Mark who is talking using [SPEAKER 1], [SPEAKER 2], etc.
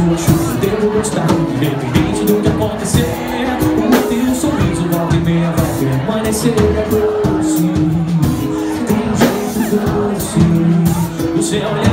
[SPEAKER 1] sua chuva Devo gostar, independente do que acontecer. O teu sorriso volta e meia vai permanecer. É doce Tem um jeito doce O seu olhar